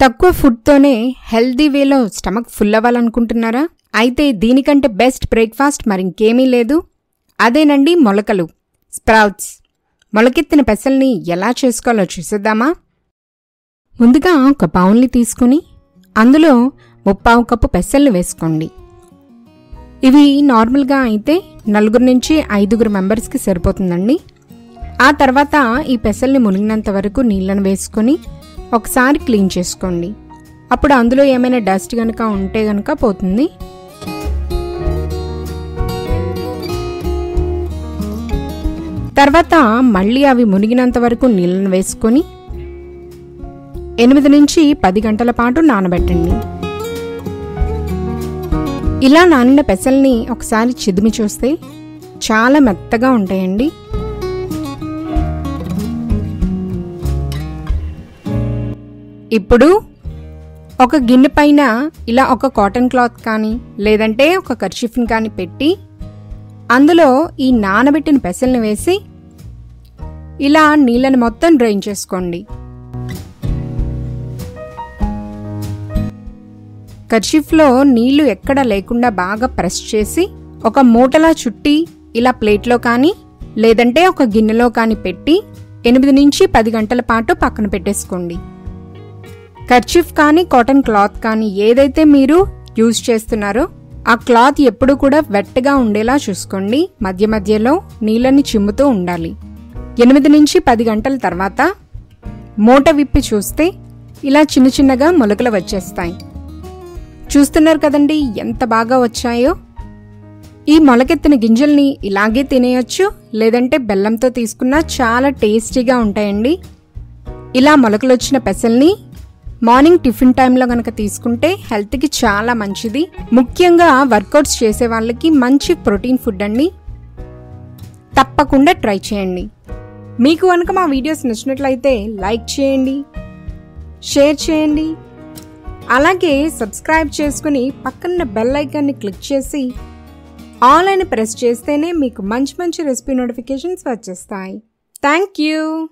తక్కువ ఫుడ్తోనే హెల్దీ వేలో స్టమక్ ఫుల్ అవ్వాలనుకుంటున్నారా అయితే దీనికంటే బెస్ట్ బ్రేక్ఫాస్ట్ మరింకేమీ లేదు. అదేనండి మొలకలు. స్ప్రౌట్స్. మొలకెత్తిన పెసల్ని ఎలా చేసుకోవాలో చూసేద్దామా? ముందుగా ఒక బౌల్ని తీసుకుని అందులో ముప్పావు కప్పు పెసల్ని వేసుకోండి. ఇవి నార్మల్గా అయితే నలుగురు నుంచి ఐదుగురు మెంబర్స్కి సరిపోతుందండి. ఆ తర్వాత ఈ పెసల్ని మునిగినంత వరకు నీళ్ళను వేసుకొని ఒకసారి క్లీన్ చేసుకోండి. అప్పుడు అందులో ఏమైనా డస్ట్ కనుక ఉంటే కనుక పోతుంది. తర్వాత మళ్ళీ అవి మునిగినంత వరకు నీళ్ళను వేసుకొని ఎనిమిది నుంచి పది గంటల పాటు నానబెట్టండి. ఇలా నానిన పెసల్ని ఒకసారి చిదిమి చూస్తే చాలా మెత్తగా ఉంటాయండి. ఇప్పుడు ఒక గిన్నె పైన ఇలా ఒక కాటన్ క్లాత్ కానీ లేదంటే ఒక కర్షిఫ్ని కానీ పెట్టి అందులో ఈ నానబెట్టిన పెసల్ని వేసి ఇలా నీళ్ళని మొత్తం డ్రైన్ చేసుకోండి. కర్షిఫ్లో నీళ్ళు ఎక్కడ లేకుండా బాగా ప్రెస్ చేసి ఒక మూటలా చుట్టి ఇలా ప్లేట్లో కానీ లేదంటే ఒక గిన్నెలో కానీ పెట్టి ఎనిమిది నుంచి పది గంటల పాటు పక్కన పెట్టేసుకోండి. కర్చీఫ్ కానీ కాటన్ క్లాత్ కానీ ఏదైతే మీరు యూజ్ చేస్తున్నారో ఆ క్లాత్ ఎప్పుడు కూడా వెట్టగా ఉండేలా చూసుకోండి. మధ్య మధ్యలో నీళ్ళని చిమ్ముతూ ఉండాలి. ఎనిమిది నుంచి పది గంటల తర్వాత మూట విప్పి చూస్తే ఇలా చిన్న చిన్నగా మొలకలు వచ్చేస్తాయి. చూస్తున్నారు కదండి ఎంత బాగా వచ్చాయో? ఈ మొలకెత్తిన గింజల్ని ఇలాగే తినేయొచ్చు లేదంటే బెల్లంతో తీసుకున్నా చాలా టేస్టీగా ఉంటాయండి. ఇలా మొలకలు వచ్చిన పెసల్ని మార్నింగ్ టిఫిన్ టైంలో కనుక తీసుకుంటే హెల్త్కి చాలా మంచిది. ముఖ్యంగా వర్కౌట్స్ చేసే వాళ్ళకి మంచి ప్రోటీన్ ఫుడ్ అండి. తప్పకుండా ట్రై చేయండి. మీకు కనుక మా వీడియోస్ నచ్చినట్లయితే లైక్ చేయండి షేర్ చేయండి. అలాగే సబ్స్క్రైబ్ చేసుకుని పక్కన బెల్ ఐకాన్ని క్లిక్ చేసి ఆల్ అని ప్రెస్ చేస్తేనే మీకు మంచి మంచి రెసిపీ నోటిఫికేషన్స్ వచ్చేస్తాయి. Thank you.